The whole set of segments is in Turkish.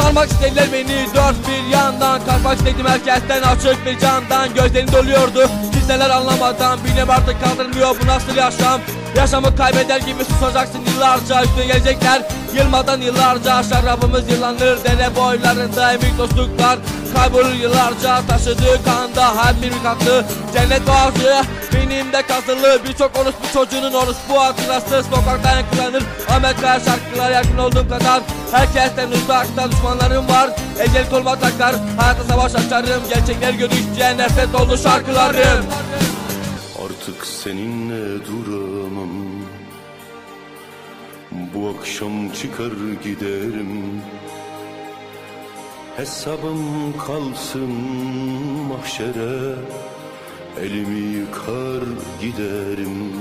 stop. Sarmak istediler beni dört bir yandan. Kalkmak istedim herkesten açık bir candan Gözlerim doluyordu siz neler anlamadan. Binem artık kaldırmıyor bu nasıl yaşam? Yaşamı kaybeder gibi susacaksın yıllarca. Üstüne gelecekler yılmadan yıllarca. Şarabımız yıllanır dere boylarında. Emin dostluklar kaybolur yıllarca. Taşıdığı kanda her bir katlı Cennet boğazı benim de kazılı. Birçok orospu çocuğunun orospu hatırası. Sokaktan yankılanır Ahmetler şarkılar yakın olduğum kadar. Herkesten uzakta düşmanlarım var. Ecel koluma takar Hayata savaş açarım. Gerçekler görüşeceğin nefret oldu şarkılarım. Artık seninle duramam. Bu akşam çıkar giderim. Hesabım kalsın mahşere. Elimi yıkar giderim.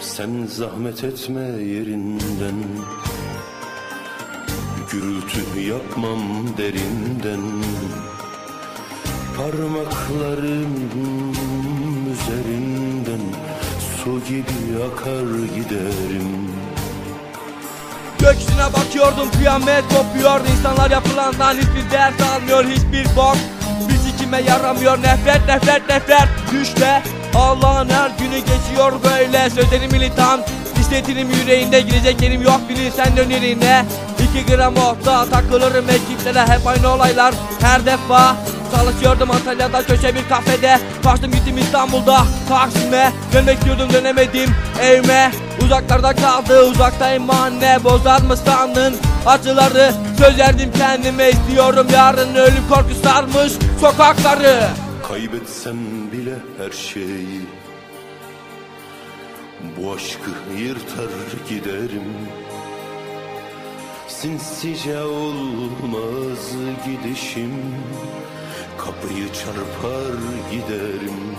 Sen zahmet etme yerinden Gürültü yapmam derinden. Parmaklarım üzerinden Su gibi akar giderim. Gökyüzüne bakıyordum kıyamet kopuyor İnsanlar yapılandan hiçbir ders almıyor Hiçbir bok. Bizi kime yaramıyor Nefret nefret nefret. Düşte Allah'ın her günü geçiyor böyle. Sözlerim militan İstediğim yüreğinde girecek yerim yok. Bilin sen dön yerine 2 gram orta takılırım ekiplere Hep aynı olaylar. Her defa Çalışıyordum Antalya'da köşe bir kafede. Kaçtım gittim İstanbul'da Taksim'e. Dönmek istiyordum dönemedim evime. Uzaklarda kaldı uzaktayım anne Bozar mı sandın? Acıları Söz verdim kendime istiyorum yarın Ölüm korkusu sarmış sokakları. Kaybetsem bile her şeyi Bu aşkı yırtar giderim Sinsice olmaz gidişim. Kapıyı çarpar giderim.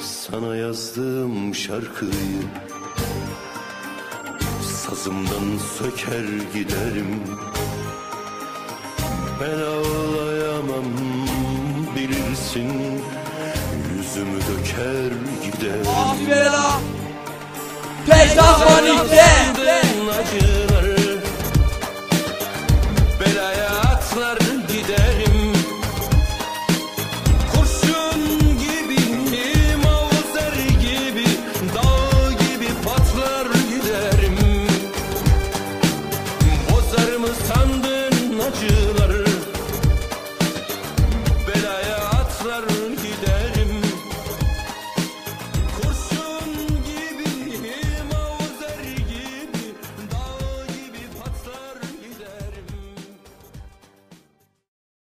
Sana yazdığım şarkıyı Sazımdan söker giderim. Ben ağlayamam bilirsin Yüzümü döker giderim. Texas Manik'te. Acılar